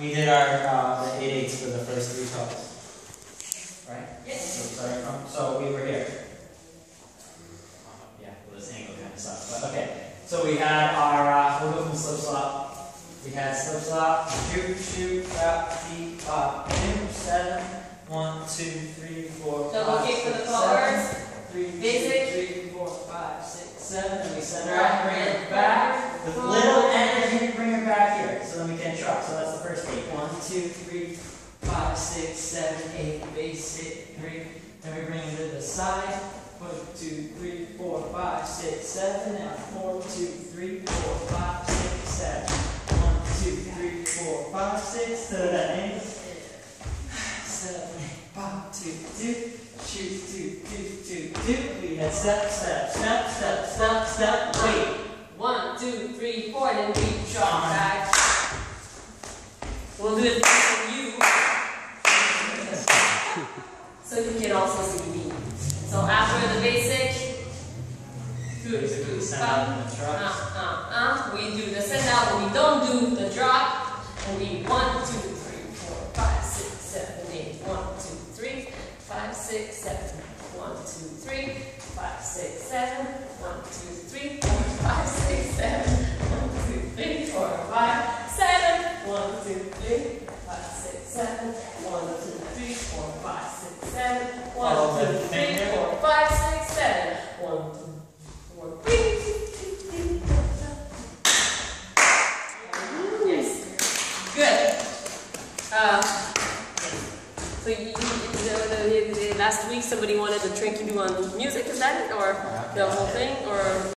We did our, uh, the eight eights for the first three toes. Right? Yes. So starting from, so we were here. Yeah, well, this angle kind of sucks, but okay. So we had our, uh, we'll go from slip slop. We had slip slop, shoot, shoot, drop, deep, pop, two, seven, one, two, three, four, Double five, kick for the six, forwards. seven, Three, two, Basic. three, four, five, six, seven, and we send her Right, up, bring back. With forward. little energy, bring her back here, so then we can truck. So that's the first eight. One, two, three, five, six, seven, eight, base hit, three. Then we bring it to the side. One, two, three, four, five, six, seven. Now four, two, three, four, five, six, seven. One, two, three, four, five, six. To that angle. Seven, eight, pop, two, two. Shoot, two, two, two, two. We had step, step, step, step, step, step. Wait. One, two, three, four, then we back. For you. So you can also see me. So after the basic, good, good, uh, out in the truck. uh, uh, we do the send out, but we don't do the drop. And we one, two, three, four, five, six, seven, eight. One, two, three, five, six, seven. One, two, three, five, six, seven. One, two, three, four, five, six, seven. One, two, three, four, five, seven. One, two, three, five, six, seven. One, two, three, four, five, six, seven. One, Follow two, three, four, five, six, seven. One, two, four, three. Yes. Good. Uh, so you, last week somebody wanted the trick you do on music, is that it? Or the whole thing? Or